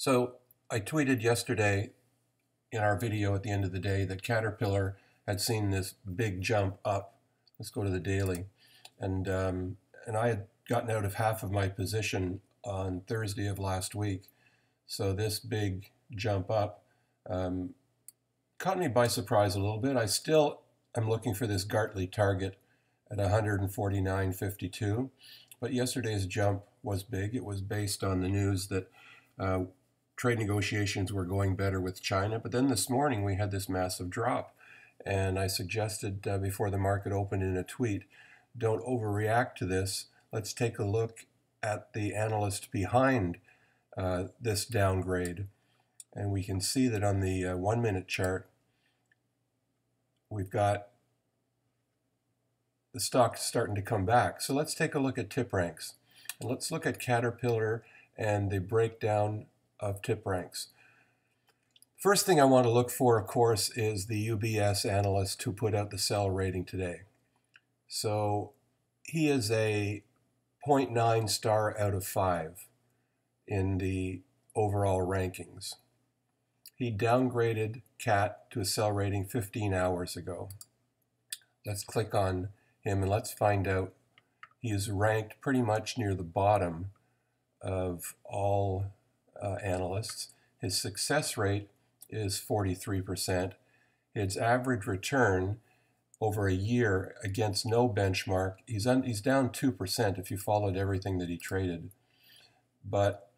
So I tweeted yesterday in our video at the end of the day that Caterpillar had seen this big jump up. Let's go to the daily. And, um, and I had gotten out of half of my position on Thursday of last week. So this big jump up um, caught me by surprise a little bit. I still am looking for this Gartley target at 149.52. But yesterday's jump was big. It was based on the news that uh, trade negotiations were going better with China. But then this morning we had this massive drop. And I suggested uh, before the market opened in a tweet don't overreact to this. Let's take a look at the analyst behind uh, this downgrade. And we can see that on the uh, one minute chart, we've got the stock starting to come back. So let's take a look at TipRanks. And let's look at Caterpillar and the breakdown of TipRanks. First thing I want to look for, of course, is the UBS analyst who put out the sell rating today. So he is a 0.9 star out of 5 in the overall rankings. He downgraded CAT to a sell rating 15 hours ago. Let's click on him and let's find out. He is ranked pretty much near the bottom of all uh, analysts. His success rate is 43%. His average return over a year against no benchmark, he's, un, he's down 2% if you followed everything that he traded. But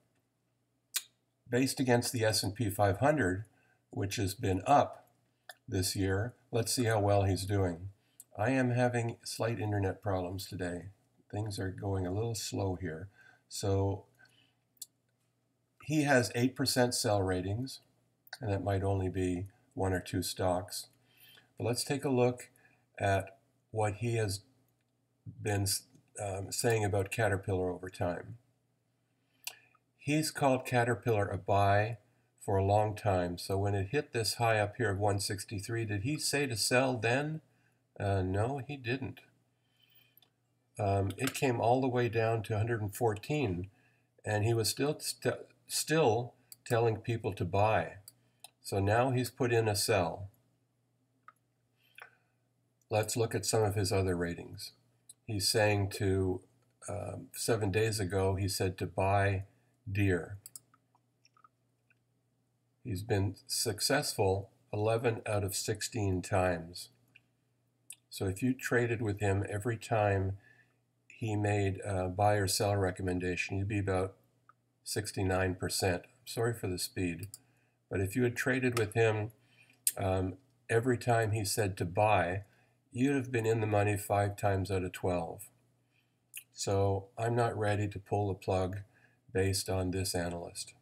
based against the S&P 500, which has been up this year, let's see how well he's doing. I am having slight internet problems today. Things are going a little slow here. So he has 8% sell ratings, and that might only be one or two stocks. But let's take a look at what he has been um, saying about Caterpillar over time. He's called Caterpillar a buy for a long time. So when it hit this high up here of 163, did he say to sell then? Uh, no, he didn't. Um, it came all the way down to 114, and he was still st still telling people to buy. So now he's put in a sell. Let's look at some of his other ratings. He's saying to, um, seven days ago, he said to buy Deere. He's been successful 11 out of 16 times. So if you traded with him every time he made a buy or sell recommendation, you'd be about 69%. Sorry for the speed. But if you had traded with him um, every time he said to buy, you'd have been in the money five times out of 12. So I'm not ready to pull the plug based on this analyst.